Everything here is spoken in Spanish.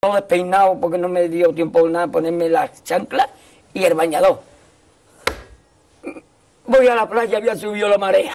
Todo despeinado porque no me dio tiempo nada ponerme las chanclas y el bañador. Voy a la playa, había subido la marea.